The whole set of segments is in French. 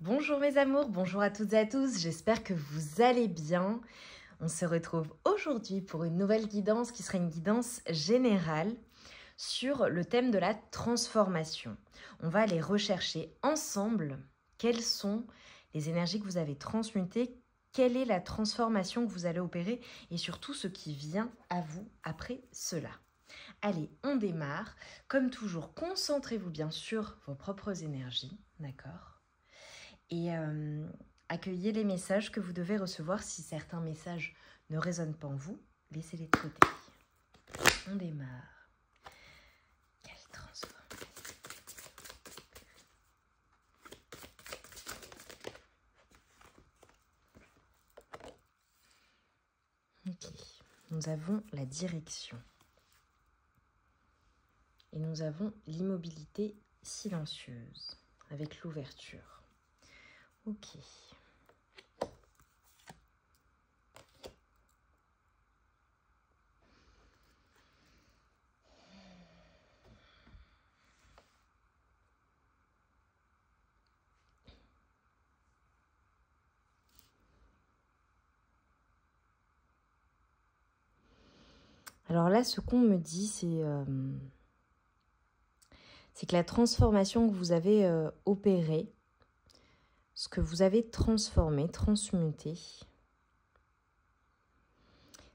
Bonjour mes amours, bonjour à toutes et à tous, j'espère que vous allez bien. On se retrouve aujourd'hui pour une nouvelle guidance qui sera une guidance générale sur le thème de la transformation. On va aller rechercher ensemble quelles sont les énergies que vous avez transmutées, quelle est la transformation que vous allez opérer et surtout ce qui vient à vous après cela. Allez, on démarre. Comme toujours, concentrez-vous bien sur vos propres énergies, d'accord? Et euh, accueillez les messages que vous devez recevoir. Si certains messages ne résonnent pas en vous, laissez-les de côté. On démarre. Quelle transformation Ok, nous avons la direction et nous avons l'immobilité silencieuse avec l'ouverture. Alors là, ce qu'on me dit, c'est euh, que la transformation que vous avez euh, opérée, ce que vous avez transformé, transmuté,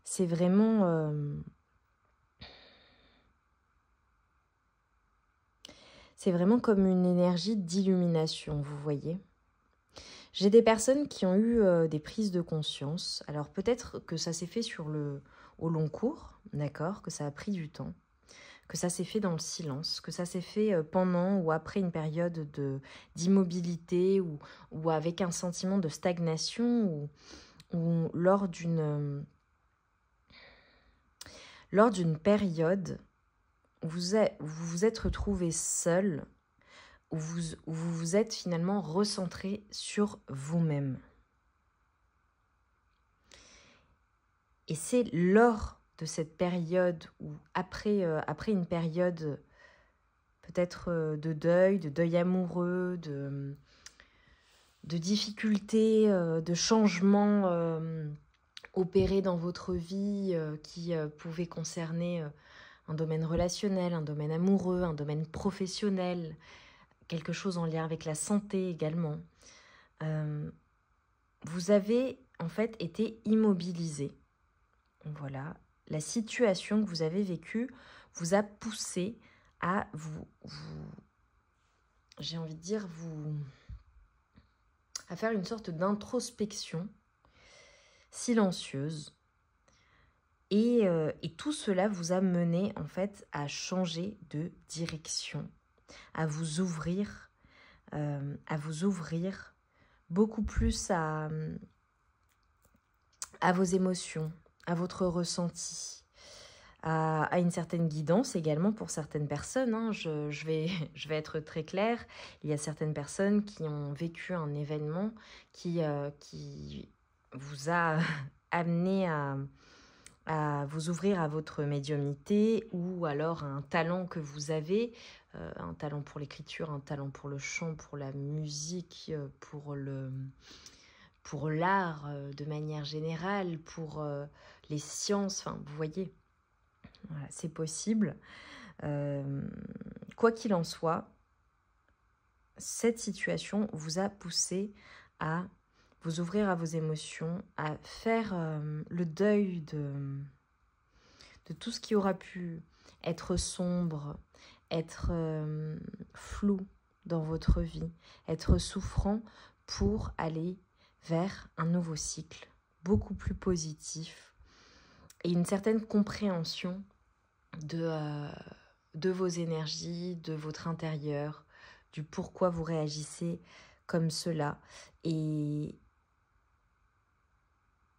c'est vraiment... Euh, c'est vraiment comme une énergie d'illumination, vous voyez. J'ai des personnes qui ont eu euh, des prises de conscience. Alors peut-être que ça s'est fait sur le au long cours, d'accord, que ça a pris du temps que ça s'est fait dans le silence, que ça s'est fait euh, pendant ou après une période de d'immobilité ou, ou avec un sentiment de stagnation ou, ou lors d'une euh, lors d'une période où vous vous, vous êtes retrouvé seul, où vous, où vous vous êtes finalement recentré sur vous-même. Et c'est lors de cette période ou après, euh, une période peut-être euh, de deuil, de deuil amoureux, de, de difficultés, euh, de changements opérés dans votre vie qui pouvaient concerner un domaine relationnel, un domaine amoureux, un domaine professionnel, quelque chose en lien avec la santé également. vous avez en fait été immobilisé. Voilà, la situation que vous avez vécue vous a poussé à vous, j'ai envie de dire, vous, à faire une sorte d'introspection silencieuse. Et, euh, et, tout cela vous a mené en fait à changer de direction, à vous ouvrir, euh, à vous ouvrir beaucoup plus à vos émotions, à votre ressenti, à, une certaine guidance également pour certaines personnes. Hein. Je, vais, je vais être très claire. Il y a certaines personnes qui ont vécu un événement qui, euh, qui vous a amené à, vous ouvrir à votre médiumnité ou alors à un talent que vous avez, euh, un talent pour l'écriture, un talent pour le chant, pour la musique, euh, pour le pour l'art de manière générale, pour les sciences, enfin, vous voyez, c'est possible. Euh, quoi qu'il en soit, cette situation vous a poussé à vous ouvrir à vos émotions, à faire euh, le deuil de, tout ce qui aura pu être sombre, être euh, flou dans votre vie, être souffrant pour aller vers un nouveau cycle beaucoup plus positif, et une certaine compréhension de, euh, de vos énergies, de votre intérieur, du pourquoi vous réagissez comme cela et,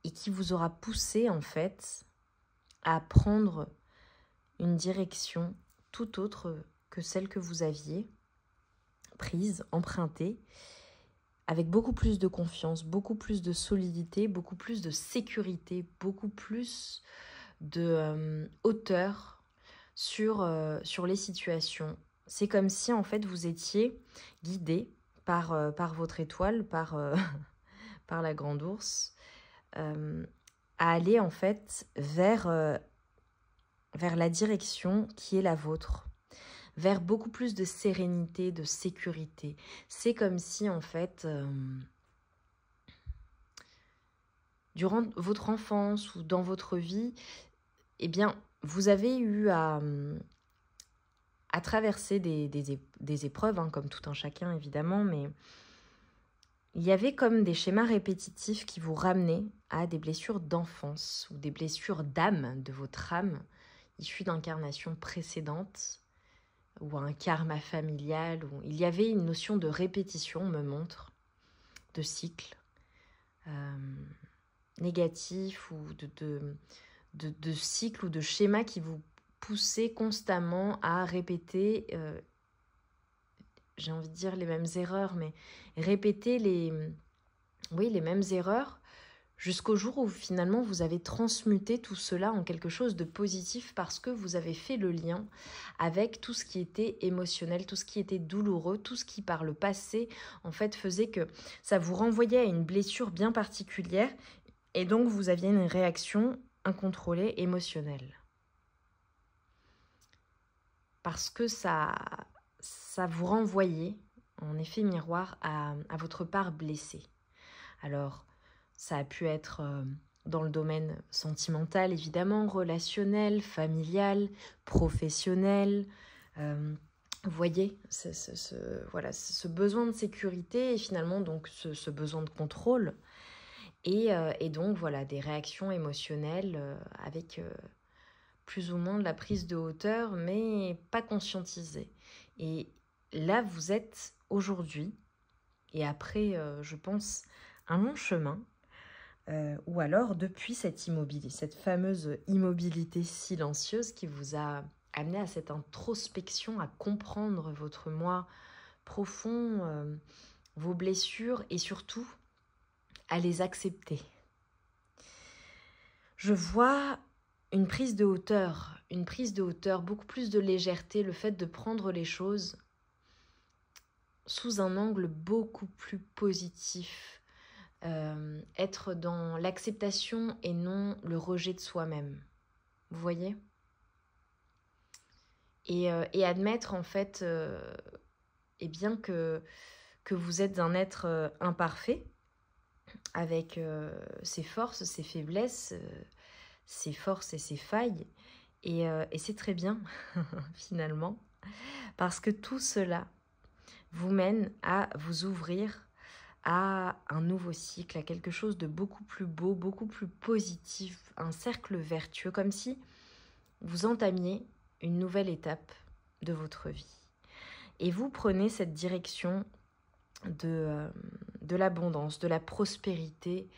et qui vous aura poussé en fait à prendre une direction tout autre que celle que vous aviez prise, empruntée avec beaucoup plus de confiance, beaucoup plus de solidité, beaucoup plus de sécurité, beaucoup plus de euh, hauteur sur, euh, sur les situations. C'est comme si en fait vous étiez guidé par, par votre étoile, par, la grande ours, à aller en fait vers la direction qui est la vôtre vers beaucoup plus de sérénité, de sécurité. C'est comme si en fait durant votre enfance ou dans votre vie, eh bien, vous avez eu à, traverser des, des, épreuves, hein, comme tout un chacun évidemment, mais il y avait comme des schémas répétitifs qui vous ramenaient à des blessures d'enfance ou des blessures d'âme de votre âme issues d'incarnations précédentes ou un karma familial. Où il y avait une notion de répétition, on me montre, de cycle. Euh, négatif ou de, cycle ou de schéma qui vous poussez constamment à répéter, euh, j'ai envie de dire les mêmes erreurs, mais répéter les, oui, les mêmes erreurs jusqu'au jour où finalement vous avez transmuté tout cela en quelque chose de positif parce que vous avez fait le lien avec tout ce qui était émotionnel, tout ce qui était douloureux, tout ce qui par le passé en fait faisait que ça vous renvoyait à une blessure bien particulière et donc, vous aviez une réaction incontrôlée émotionnelle. Parce que ça, ça vous renvoyait, en effet miroir, à, votre part blessée. Alors, ça a pu être euh, dans le domaine sentimental, évidemment, relationnel, familial, professionnel. Euh, voyez, ce, voilà, ce besoin de sécurité et finalement donc ce besoin de contrôle euh, et, donc, voilà, des réactions émotionnelles avec plus ou moins de la prise de hauteur, mais pas conscientisée. Et là, vous êtes aujourd'hui, et après, je pense, un long chemin, ou alors depuis cette immobilité, cette fameuse immobilité silencieuse qui vous a amené à cette introspection, à comprendre votre moi profond, vos blessures et surtout à les accepter. Je vois une prise de hauteur, une prise de hauteur, beaucoup plus de légèreté, le fait de prendre les choses sous un angle beaucoup plus positif, euh, être dans l'acceptation et non le rejet de soi-même. Vous voyez? Et, euh, et, admettre en fait euh, eh bien que, que vous êtes un être imparfait, avec ses forces, ses faiblesses, ses forces et ses failles. Et, et c'est très bien, finalement, parce que tout cela vous mène à vous ouvrir à un nouveau cycle, à quelque chose de beaucoup plus beau, beaucoup plus positif, un cercle vertueux, comme si vous entamiez une nouvelle étape de votre vie. Et vous prenez cette direction de, de l'abondance, de la prospérité.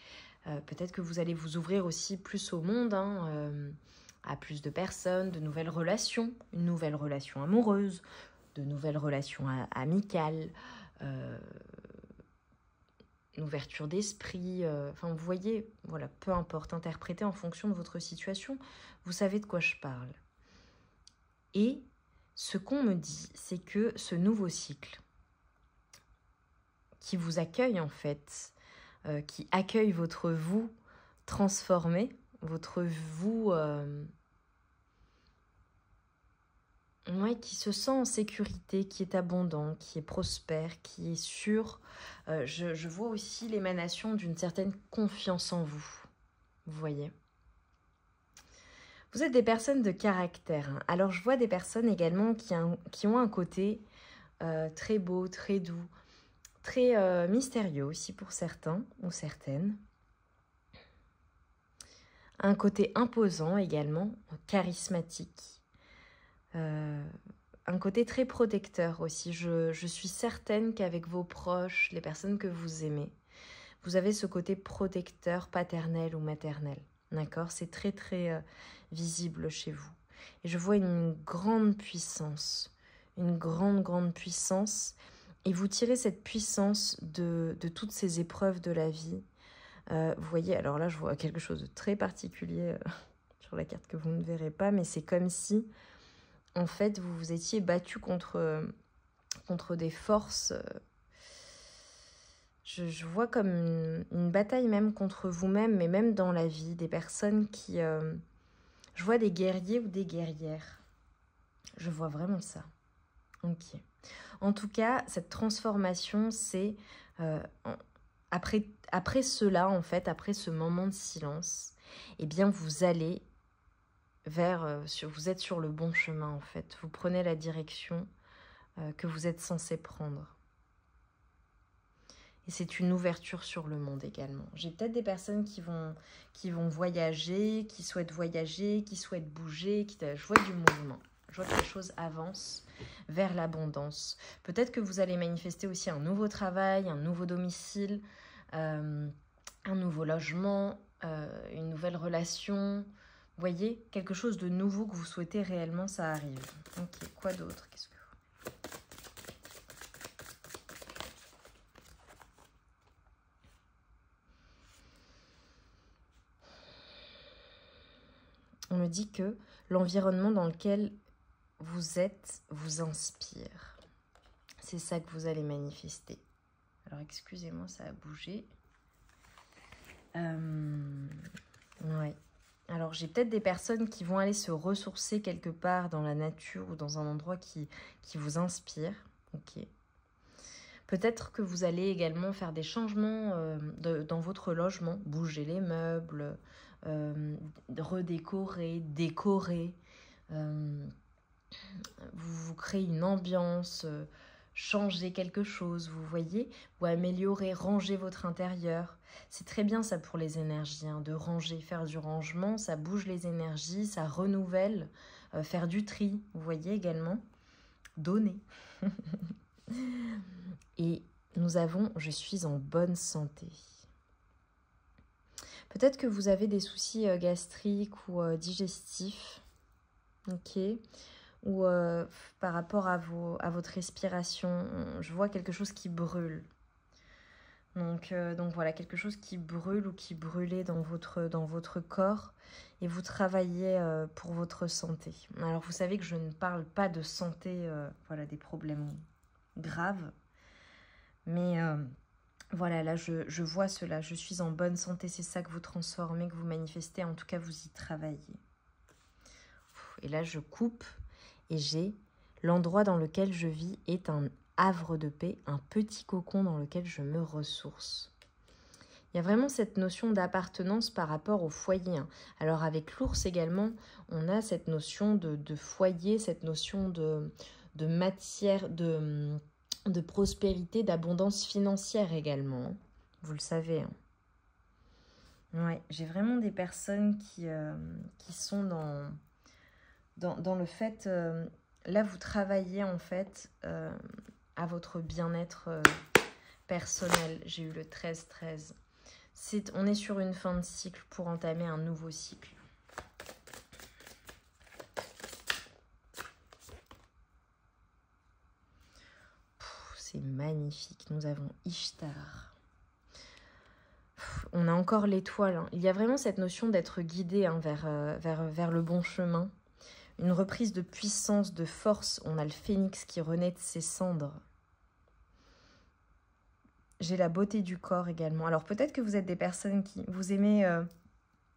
Euh, peut-être que vous allez vous ouvrir aussi plus au monde, hein, euh, à plus de personnes, de nouvelles relations, une nouvelle relation amoureuse, de nouvelles relations amicales, euh, une ouverture d'esprit. enfin, vous voyez, voilà, peu importe, interpréter en fonction de votre situation, vous savez de quoi je parle. Et ce qu'on me dit, c'est que ce nouveau cycle, qui vous accueille en fait, euh, qui accueille votre vous transformé, votre vous euh, qui se sent en sécurité, qui est abondant, qui est prospère, qui est sûr. Euh, je, vois aussi l'émanation d'une certaine confiance en vous. Vous voyez Vous êtes des personnes de caractère. Hein. Alors je vois des personnes également qui, ont un côté très beau, très doux, très euh, mystérieux aussi pour certains ou certaines. Un côté imposant également, charismatique. Euh, un côté très protecteur aussi. Je, suis certaine qu'avec vos proches, les personnes que vous aimez, vous avez ce côté protecteur paternel ou maternel. D'accord? C'est très très euh, visible chez vous. Et je vois une grande puissance, une grande grande puissance et vous tirez cette puissance de, toutes ces épreuves de la vie. Euh, vous voyez, alors là, je vois quelque chose de très particulier sur la carte que vous ne verrez pas, mais c'est comme si, en fait, vous vous étiez battu contre, contre des forces, je, vois comme une, bataille même contre vous-même, mais même dans la vie, des personnes qui... Euh, je vois des guerriers ou des guerrières. Je vois vraiment ça. En tout cas, cette transformation, c'est euh, après, après cela, en fait, après ce moment de silence, eh bien, vous allez euh, vous êtes sur le bon chemin, en fait. Vous prenez la direction que vous êtes censé prendre. Et c'est une ouverture sur le monde également. J'ai peut-être des personnes qui vont, qui vont voyager, qui souhaitent voyager, qui souhaitent bouger, qui je vois du mouvement. Je vois que les choses avancent vers l'abondance. Peut-être que vous allez manifester aussi un nouveau travail, un nouveau domicile, euh, un nouveau logement, euh, une nouvelle relation. Voyez, quelque chose de nouveau que vous souhaitez réellement, ça arrive. Ok, quoi d'autre? On me dit que l'environnement dans lequel vous êtes vous inspire. C'est ça que vous allez manifester. Alors, excusez-moi, ça a bougé. Euh. Alors, j'ai peut-être des personnes qui vont aller se ressourcer quelque part dans la nature ou dans un endroit qui, qui vous inspire. Ok. Peut-être que vous allez également faire des changements euh, dans votre logement, bouger les meubles, euh, redécorer, décorer. Euh, vous, vous créez une ambiance, changer quelque chose, vous voyez, ou améliorer, ranger votre intérieur. C'est très bien ça pour les énergies, hein, de ranger, faire du rangement, ça bouge les énergies, ça renouvelle, faire du tri, vous voyez également, donner. Et nous avons, je suis en bonne santé. Peut-être que vous avez des soucis euh, gastriques ou euh, digestifs, ok Ou euh, par rapport à, vos, à votre respiration, je vois quelque chose qui brûle. Donc, donc voilà, quelque chose qui brûle ou qui brûlait dans votre, dans votre corps et vous travaillez pour votre santé. Alors vous savez que je ne parle pas de santé, voilà, des problèmes graves, mais voilà, là, je, vois cela. Je suis en bonne santé. C'est ça que vous transformez, que vous manifestez. En tout cas, vous y travaillez. Et là, je coupe et j'ai l'endroit dans lequel je vis est un havre de paix, un petit cocon dans lequel je me ressource. Il y a vraiment cette notion d'appartenance par rapport au foyer. Hein. Alors avec l'ours également, on a cette notion de, foyer, cette notion de, de matière, de de prospérité, d'abondance financière également. Hein. Vous le savez. Hein. Ouais, j'ai vraiment des personnes qui, euh, qui sont dans, dans, le fait... Euh, là, vous travaillez en fait euh, à votre bien-être personnel. J'ai eu le 13-13. On est sur une fin de cycle pour entamer un nouveau cycle. c'est magnifique. Nous avons Ishtar. On a encore l'étoile. Hein. Il y a vraiment cette notion d'être guidé hein, vers, euh, vers, vers le bon chemin. Une reprise de puissance, de force. On a le phénix qui renaît de ses cendres. J'ai la beauté du corps également. Alors peut-être que vous êtes des personnes qui... Vous aimez euh,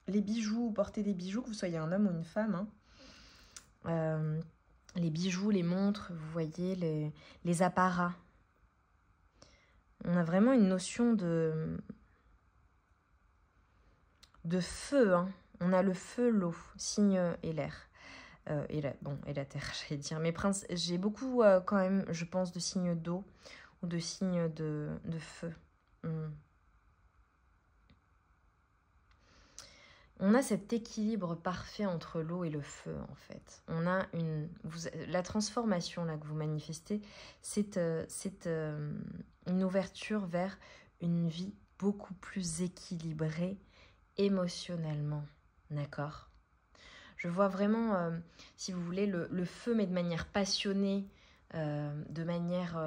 les bijoux ou porter des bijoux, que vous soyez un homme ou une femme. Hein. Euh, les bijoux, les montres, vous voyez, les, les apparats, on a vraiment une notion de, de feu. Hein. On a le feu, l'eau, signe et l'air. Euh, et la, bon, et la terre, j'allais dire. Mais j'ai beaucoup euh, quand même, je pense, de signes d'eau ou de signes de, de feu. Hmm. On a cet équilibre parfait entre l'eau et le feu, en fait. On a une... la transformation là que vous manifestez, c'est euh, une ouverture vers une vie beaucoup plus équilibrée émotionnellement. D'accord? Je vois vraiment, euh, si vous voulez, le, feu, mais de manière passionnée, de manière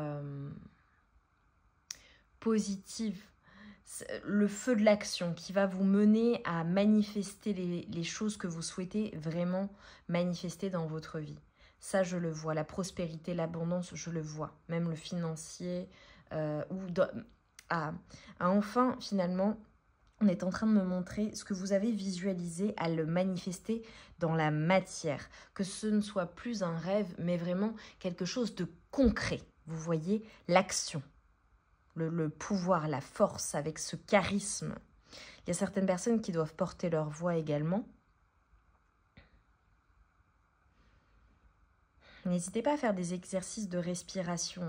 positive le feu de l'action qui va vous mener à manifester les, choses que vous souhaitez vraiment manifester dans votre vie. Ça, je le vois. La prospérité, l'abondance, je le vois. Même le financier. Euh, ou à, enfin finalement on est en train de me montrer ce que vous avez visualisé à le manifester dans la matière. Que ce ne soit plus un rêve, mais vraiment quelque chose de concret. Vous voyez l'action, le, le, pouvoir, la force avec ce charisme. Il y a certaines personnes qui doivent porter leur voix également. N'hésitez pas à faire des exercices de respiration,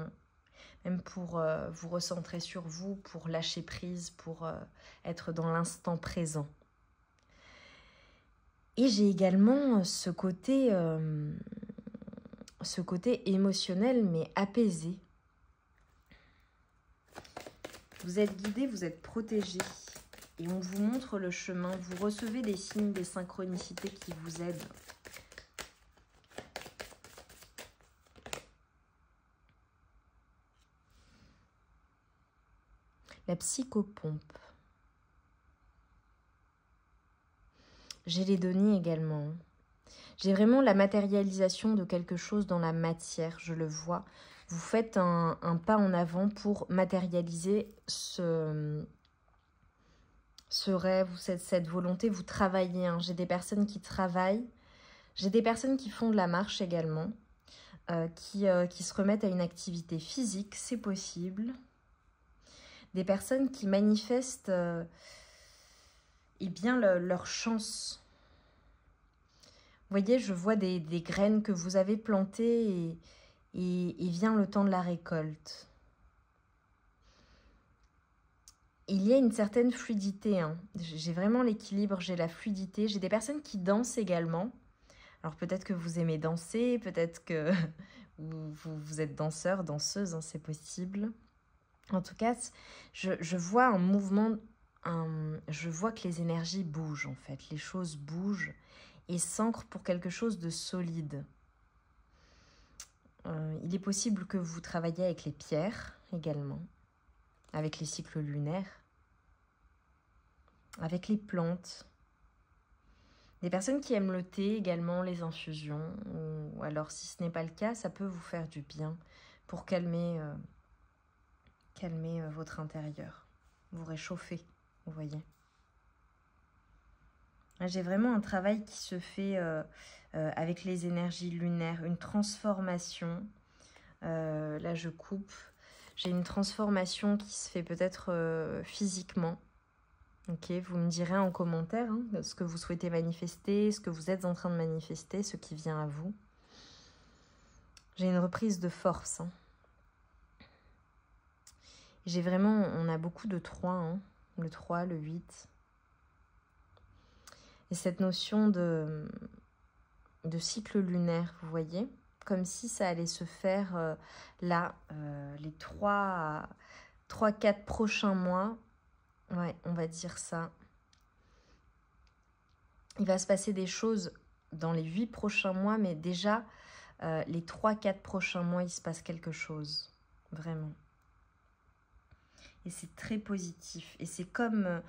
même pour euh, vous recentrer sur vous, pour lâcher prise, pour euh, être dans l'instant présent. Et j'ai également ce côté, euh, ce côté émotionnel mais apaisé. Vous êtes guidé, vous êtes protégé et on vous montre le chemin. Vous recevez des signes, des synchronicités qui vous aident la psychopompe. J'ai les données également. J'ai vraiment la matérialisation de quelque chose dans la matière, je le vois. Vous faites un, pas en avant pour matérialiser ce, ce rêve ou cette, cette volonté. Vous travaillez. Hein. J'ai des personnes qui travaillent. J'ai des personnes qui font de la marche également, euh, qui, euh, qui se remettent à une activité physique, c'est possible des personnes qui manifestent euh, eh bien leur chance. Vous voyez, je vois des, graines que vous avez plantées et, et, vient le temps de la récolte. Il y a une certaine fluidité. Hein. J'ai vraiment l'équilibre, j'ai la fluidité. J'ai des personnes qui dansent également. Alors peut-être que vous aimez danser, peut-être que vous, êtes danseur, danseuse, hein, c'est possible. En tout cas, je, vois un mouvement, je vois que les énergies bougent en fait, les choses bougent et s'ancrent pour quelque chose de solide. Euh, il est possible que vous travailliez avec les pierres également, avec les cycles lunaires, avec les plantes. Des personnes qui aiment le thé également, les infusions, ou alors si ce n'est pas le cas, ça peut vous faire du bien pour calmer euh, calmer euh, votre intérieur, vous réchauffer, vous voyez. J'ai vraiment un travail qui se fait euh, euh, avec les énergies lunaires, une transformation. là, je coupe. J'ai une transformation qui se fait peut-être physiquement. Ok, vous me direz en commentaire hein, ce que vous souhaitez manifester, ce que vous êtes en train de manifester, ce qui vient à vous. J'ai une reprise de force. Hein. J'ai vraiment, on a beaucoup de 3, hein. le 3, le 8. Et cette notion de, cycle lunaire, vous voyez? Comme si ça allait se faire euh, là, euh, les 3, 3, 4 prochains mois. Ouais, on va dire ça. Il va se passer des choses dans les 8 prochains mois, mais déjà, euh, les 3-4 prochains mois, il se passe quelque chose. Vraiment et c'est très positif. Et c'est comme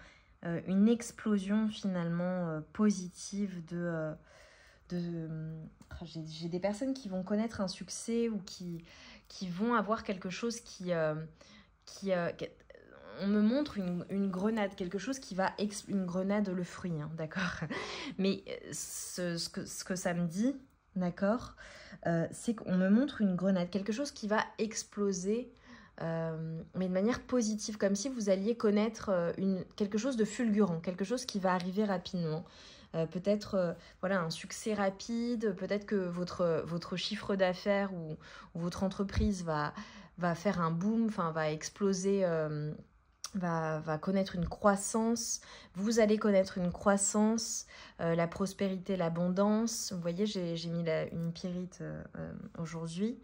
euh, une explosion finalement euh, positive de... Euh, J'ai des personnes qui vont connaître un succès ou qui, qui vont avoir quelque chose qui... qui on me montre une, grenade, quelque chose qui va... Une grenade, le fruit, hein, d'accord Mais ce, que, ce que ça me dit, d'accord C'est qu'on me montre une grenade, quelque chose qui va exploser euh, mais de manière positive, comme si vous alliez connaître euh, quelque chose de fulgurant, quelque chose qui va arriver rapidement. Euh, peut-être voilà un succès rapide, peut-être que votre, votre chiffre d'affaires ou, votre entreprise va, va faire un boom, enfin va exploser. Va, connaître une croissance, vous allez connaître une croissance, la prospérité, l'abondance. Vous voyez, j'ai mis une pyrite aujourd'hui.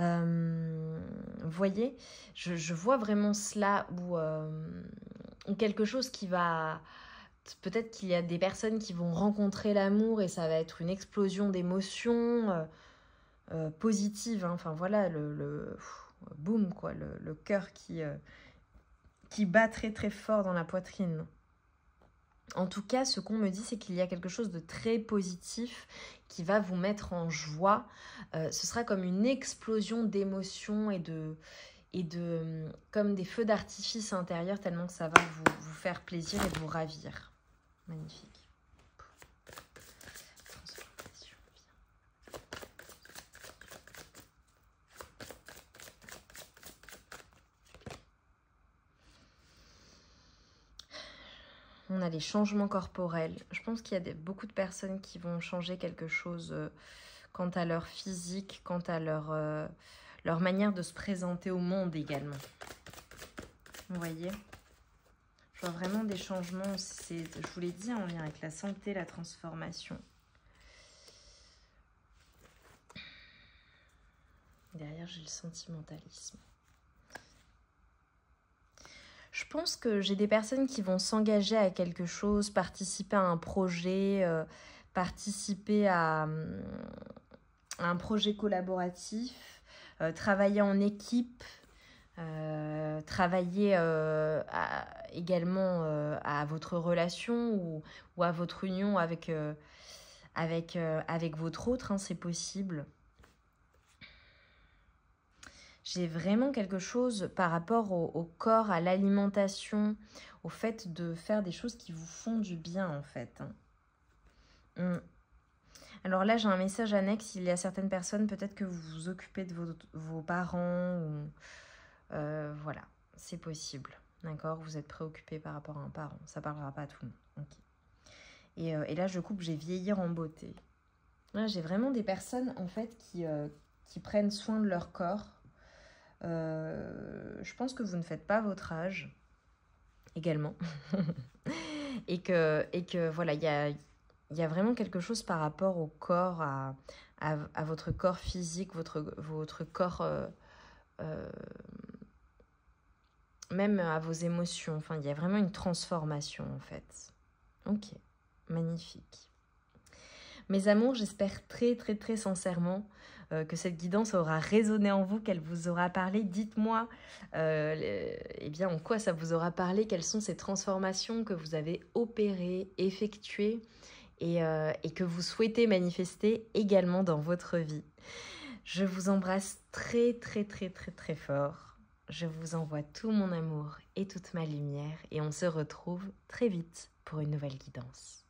Euh, voyez, je, vois vraiment cela où, euh, quelque chose qui va... Peut-être qu'il y a des personnes qui vont rencontrer l'amour et ça va être une explosion d'émotions euh, positives. Hein. Enfin voilà, le, quoi, le, le cœur qui, qui bat très très fort dans la poitrine. En tout cas, ce qu'on me dit, c'est qu'il y a quelque chose de très positif qui va vous mettre en joie. Euh, ce sera comme une explosion d'émotions et de, et de comme des feux d'artifice intérieurs tellement que ça va vous, vous faire plaisir et vous ravir. Magnifique. On a les changements corporels. Je pense qu'il y a beaucoup de personnes qui vont changer quelque chose euh, quant à leur physique, quant à leur, euh, leur manière de se présenter au monde également. Vous voyez? Je vois vraiment des changements. Je vous l'ai dit, en lien avec la santé, la transformation. Derrière, j'ai le sentimentalisme. Je pense que j'ai des personnes qui vont s'engager à quelque chose, participer à un projet, euh, participer à, hum, un projet collaboratif, euh, travailler en équipe, euh, travailler également à votre relation ou, à votre union avec, avec, avec votre autre, hein, c'est possible j'ai vraiment quelque chose par rapport au, corps, à l'alimentation, au fait de faire des choses qui vous font du bien en fait. Hein. Mm. Alors là, j'ai un message annexe. Il y a certaines personnes, peut-être que vous vous occupez de vos, parents. Euh, voilà, c'est possible. D'accord? Vous êtes préoccupé par rapport à un parent. Ça parlera pas à tout le monde. Et, euh, et, là, je coupe, j'ai vieillir en beauté. J'ai vraiment des personnes, en fait, qui, euh, qui prennent soin de leur corps euh, je pense que vous ne faites pas votre âge également. et, que, et que voilà, il y a, y a vraiment quelque chose par rapport au corps, à, à, votre corps physique, votre, votre corps, euh, euh, même à vos émotions. Enfin, il y a vraiment une transformation en fait. Ok, magnifique. Mes amours, j'espère très très très sincèrement euh, que cette guidance aura résonné en vous, qu'elle vous aura parlé. Dites-moi euh, eh bien, en quoi ça vous aura parlé, quelles sont ces transformations que vous avez opérées, effectuées et, euh, et que vous souhaitez manifester également dans votre vie. Je vous embrasse très très très très très fort. Je vous envoie tout mon amour et toute ma lumière et on se retrouve très vite pour une nouvelle guidance.